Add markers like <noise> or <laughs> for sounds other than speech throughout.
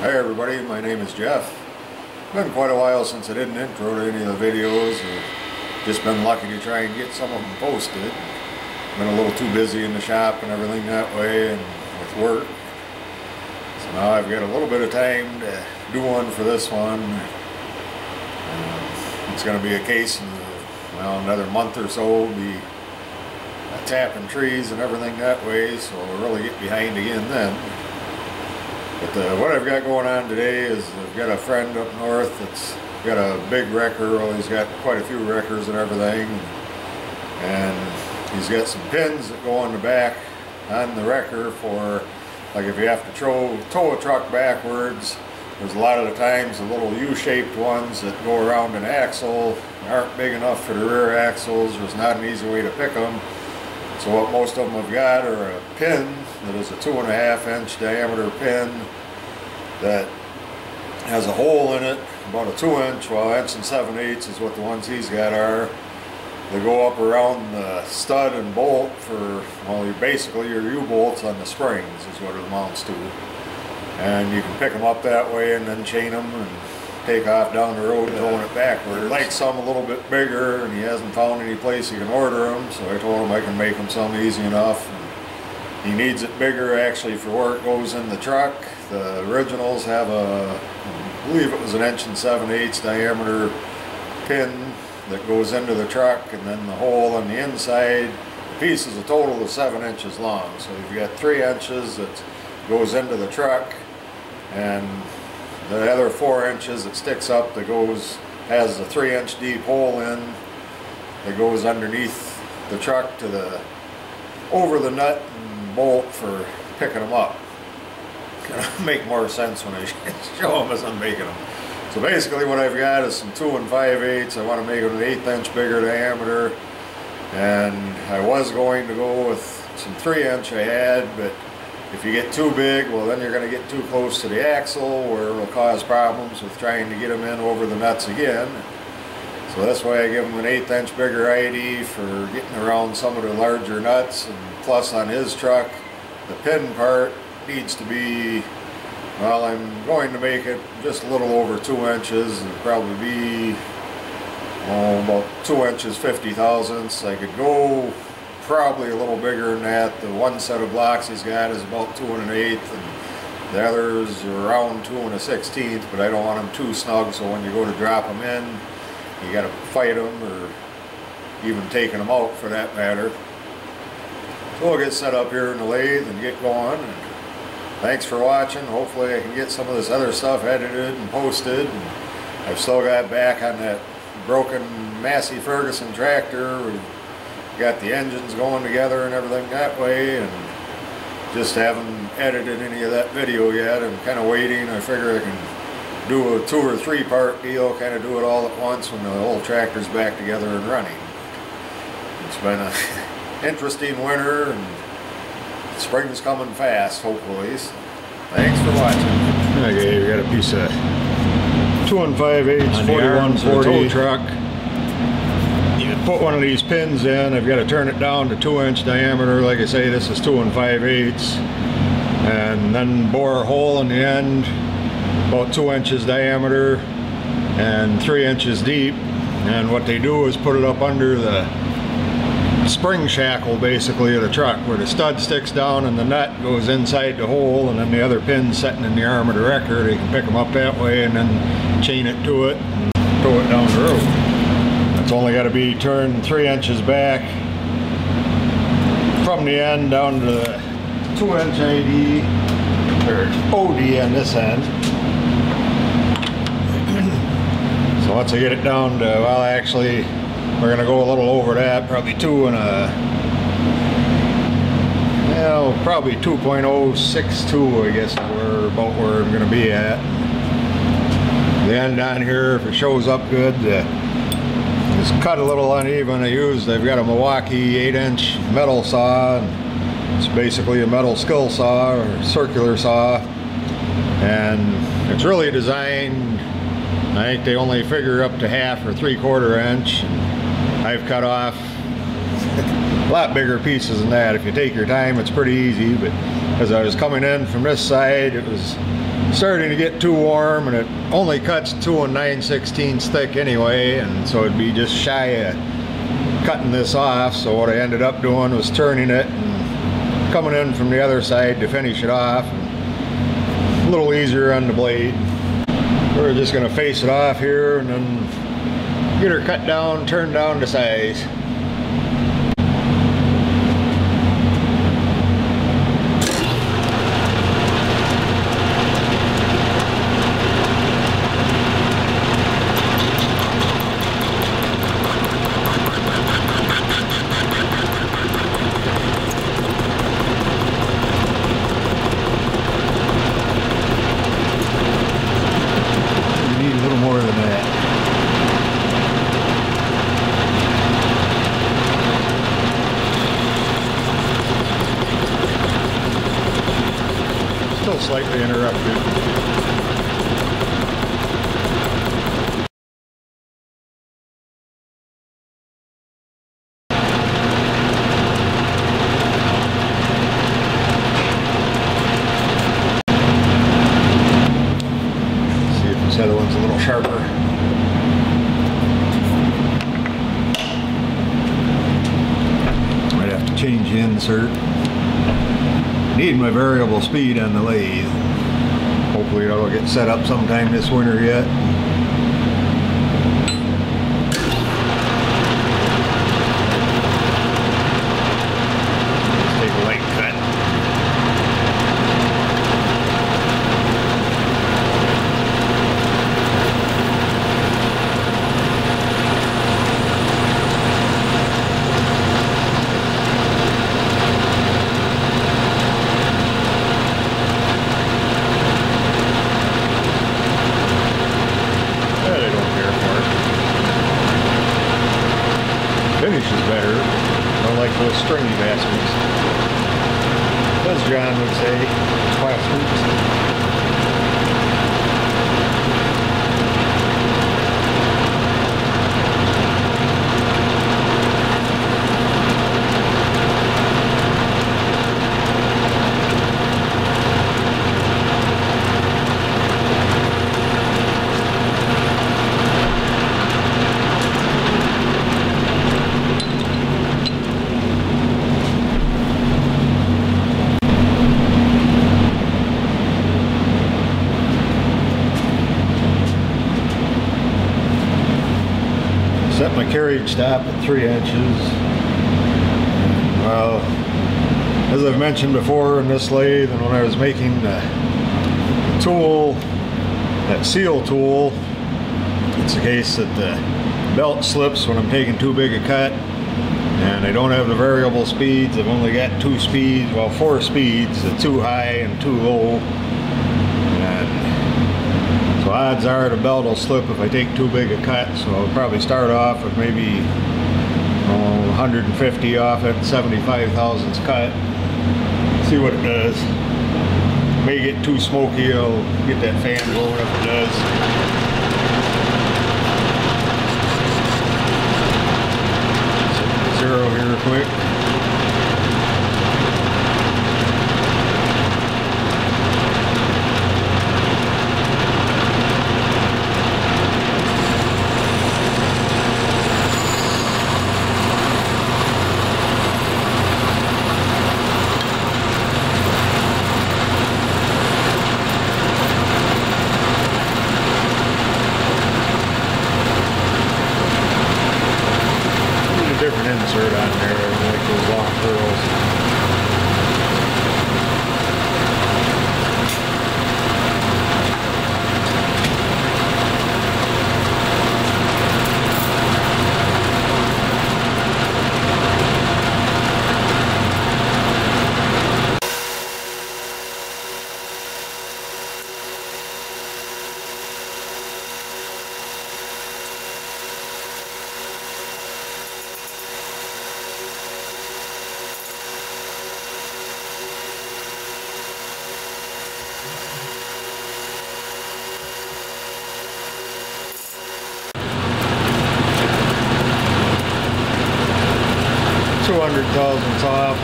Hi everybody, my name is Jeff. It's Been quite a while since I did an intro to any of the videos. I've just been lucky to try and get some of them posted. Been a little too busy in the shop and everything that way and with work. So now I've got a little bit of time to do one for this one. Uh, it's going to be a case in well, another month or so. Be tapping trees and everything that way, so we'll really get behind again then. But uh, what I've got going on today is I've got a friend up north that's got a big wrecker. Well, he's got quite a few wreckers and everything. And he's got some pins that go on the back on the wrecker for, like if you have to tow, tow a truck backwards, there's a lot of the times the little U-shaped ones that go around an axle aren't big enough for the rear axles. There's not an easy way to pick them. So what most of them have got are a pin that is a two and a half inch diameter pin that has a hole in it, about a two inch, well inch and seven eighths is what the ones he's got are. They go up around the stud and bolt for, well you're basically your U-bolts on the springs is what it amounts to. And you can pick them up that way and then chain them and take off down the road towing it backwards. He'd like some a little bit bigger and he hasn't found any place he can order them so I told him I can make him some easy enough. He needs it bigger actually for where it goes in the truck. The originals have a, I believe it was an inch and seven eighths diameter pin that goes into the truck and then the hole on the inside. The piece is a total of seven inches long. So you've got three inches that goes into the truck and the other four inches that sticks up that goes, has a three inch deep hole in that goes underneath the truck to the, over the nut bolt for picking them up. <laughs> Gonna make more sense when I <laughs> show them as I'm making them. So basically what I've got is some 2 and 5 eighths. I want to make it an eighth inch bigger diameter. And I was going to go with some 3 inch I had, but if you get too big, well then you're going to get too close to the axle where it'll cause problems with trying to get them in over the nuts again. So that's why I give them an eighth inch bigger ID for getting around some of the larger nuts. And plus on his truck, the pin part needs to be, well I'm going to make it just a little over two inches. It'll probably be oh, about two inches 50 thousandths. I could go probably a little bigger than that. The one set of blocks he's got is about two and an eighth. And the others are around two and a sixteenth, but I don't want them too snug so when you go to drop them in, you got to fight them or even taking them out for that matter. We'll get set up here in the lathe and get going. And thanks for watching. Hopefully I can get some of this other stuff edited and posted. And I've still got back on that broken Massey Ferguson tractor. We've got the engines going together and everything that way. And just haven't edited any of that video yet. I'm kind of waiting. I figure I can do a two or three part deal, kind of do it all at once when the whole tractor's back together and running. It's been an <laughs> interesting winter and spring's coming fast, hopefully. So thanks for watching. Okay, we got a piece of 2 and 5 eighths, 4140 truck. You put one of these pins in, I've got to turn it down to 2 inch diameter. Like I say, this is 2 and 5 eighths. And then bore a hole in the end about two inches diameter and three inches deep and what they do is put it up under the spring shackle basically of the truck where the stud sticks down and the nut goes inside the hole and then the other pins setting in the arm of the wrecker. They can pick them up that way and then chain it to it and tow it down the road. It's only got to be turned three inches back. From the end down to the two inch ID or OD on this end. <clears throat> So once I get it down to, well actually, we're gonna go a little over that, probably two and a, well, probably 2.062 I guess is where, about where I'm gonna be at. Then down here, if it shows up good, uh, it's cut a little uneven. I used, I've got a Milwaukee 8 inch metal saw. It's basically a metal skill saw or circular saw. And it's really designed I think they only figure up to half or three quarter inch. I've cut off a lot bigger pieces than that. If you take your time, it's pretty easy, but as I was coming in from this side, it was starting to get too warm and it only cuts 2 and 9 16 thick anyway and so it'd be just shy of cutting this off. So what I ended up doing was turning it and coming in from the other side to finish it off. A little easier on the blade. We're just going to face it off here and then get her cut down turned down to size slightly interrupted. See if this other one's a little sharper. Might have to change the insert need my variable speed on the lathe. Hopefully it'll get set up sometime this winter yet. Stop at three inches. Well, as I've mentioned before in this lathe and when I was making the tool, that seal tool, it's the case that the belt slips when I'm taking too big a cut and I don't have the variable speeds. I've only got two speeds, well four speeds, the two high and two low. Odds are the belt will slip if I take too big a cut. So I'll probably start off with maybe oh, 150 off at 75 thousandths cut. See what it does. May get too smoky, I'll get that fan going if it does. Zero here quick.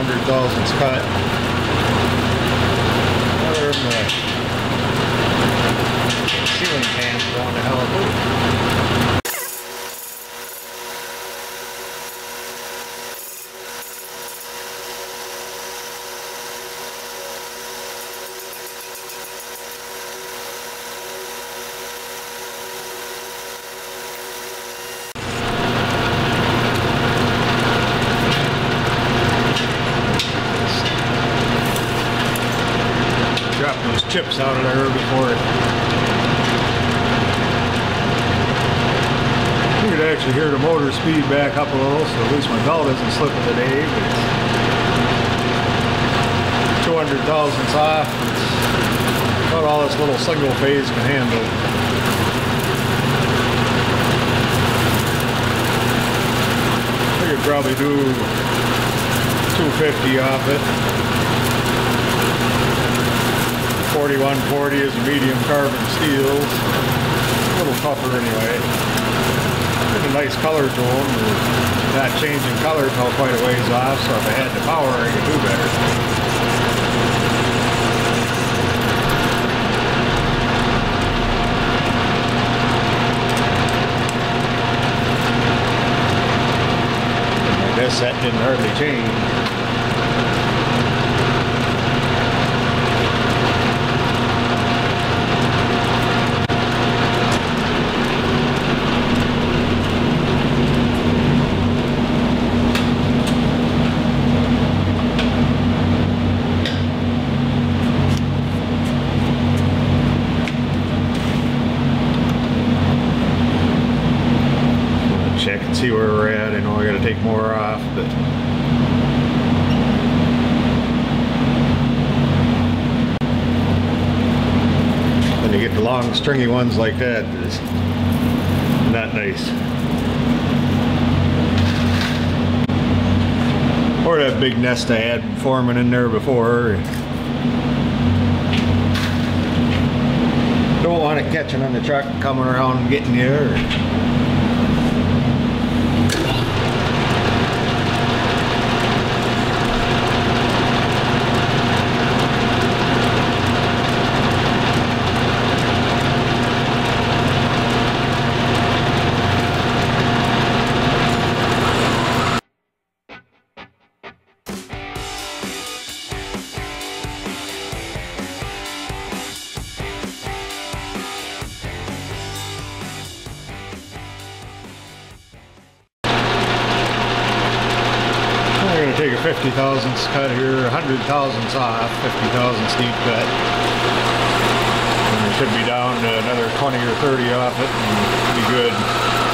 100,000 cut. Chips out of there before it. You could actually hear the motor speed back up a little, so at least my belt isn't slipping today. But it's 200 thousandths off. It's all this little single phase can handle. I could probably do 250 off it. 4140 is a medium carbon steel. A little tougher anyway. It's a nice color to them. Not changing color until quite a ways off, so if I had the power I could do better. I guess that didn't hardly change. Check and see where we're at. I know I gotta take more off, but. When you get the long stringy ones like that, it's not nice. Or that big nest I had forming in there before. Don't want it catching on the truck coming around and getting you. 50 thousandths cut here, 100 thousandths off, 50 thousandths deep cut. And we should be down to another 20 or 30 off it and be good.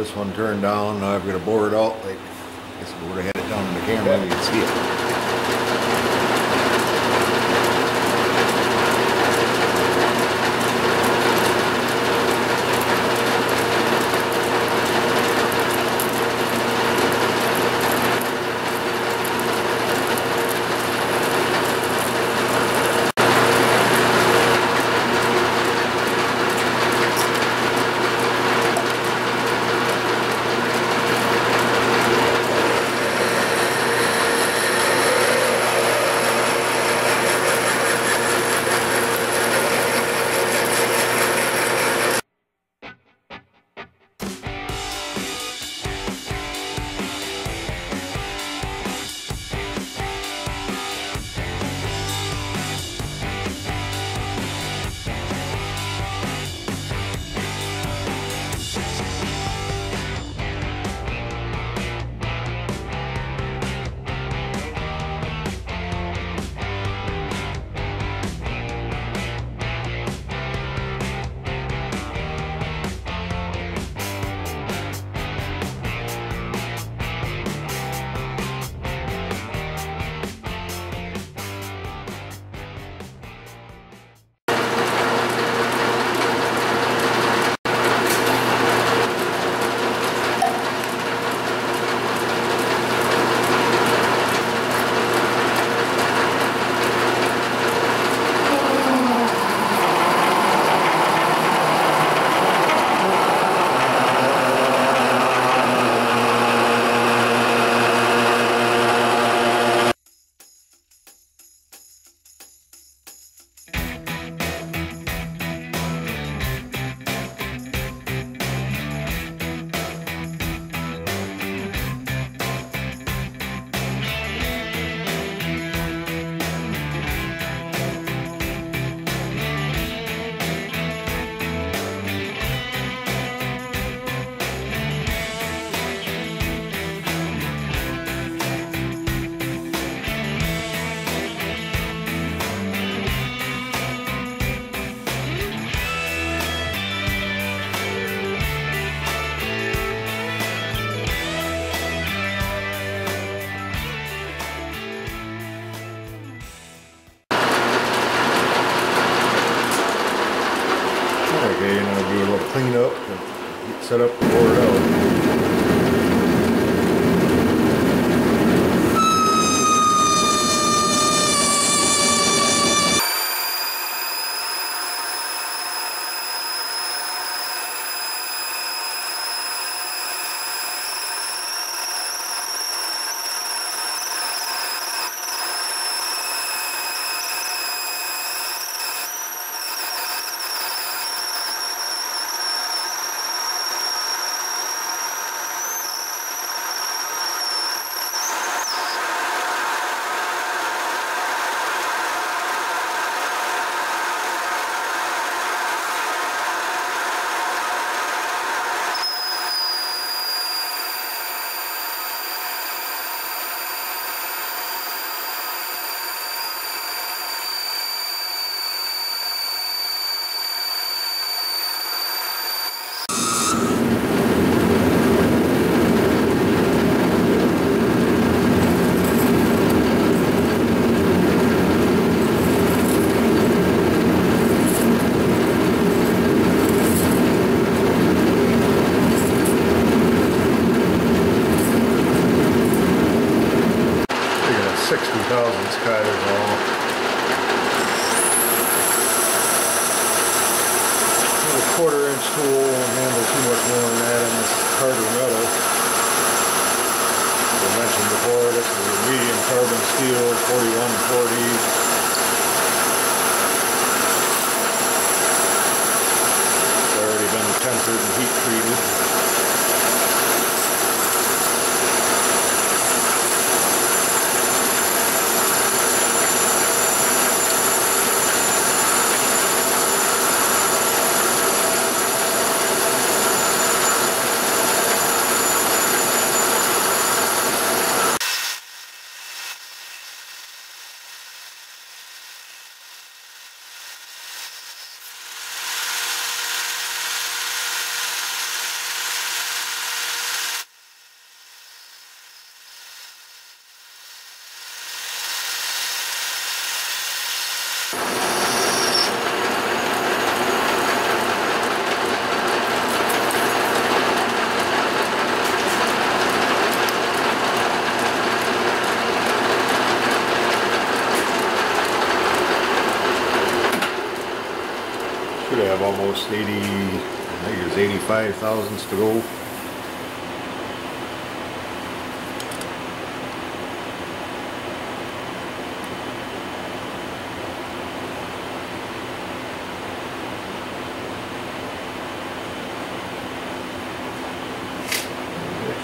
This one turned down. I've got to bore it out. Like, I guess I would have had it down in the camera. You can see it. Sixty thousand thousandths all. A quarter inch tool won't handle too much more than that in this harder metal. As I mentioned before, this is a medium carbon steel, 4140. It's already been tempered and heat treated. 85 thousandths to go.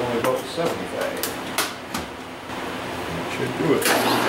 Only about 75. That Should do it.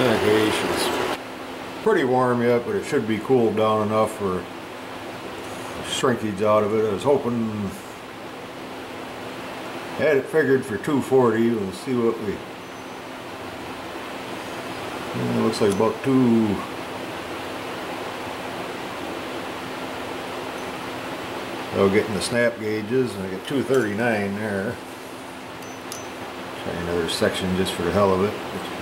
Okay, she's pretty warm yet, but it should be cooled down enough for shrinkage out of it. I was hoping, had it figured for 240. We'll see what we. Hmm, yeah, looks like about two. I'll get in the snap gauges, and I get 239 there. Try another section just for the hell of it.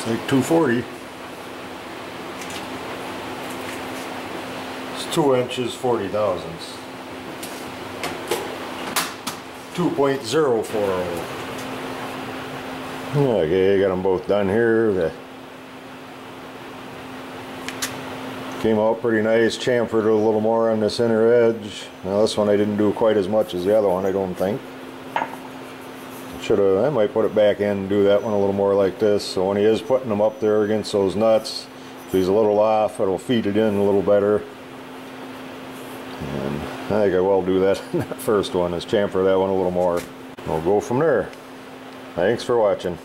Looks like 240. It's two inches, 40 thousandths. 2.040. Okay, got them both done here. Came out pretty nice, chamfered a little more on this inner edge. Now this one I didn't do quite as much as the other one, I don't think. Should have, I might put it back in and do that one a little more like this. So when he is putting them up there against those nuts, if he's a little off, it'll feed it in a little better. And I think I will do that <laughs> in that first one, is chamfer that one a little more. We'll go from there. Thanks for watching.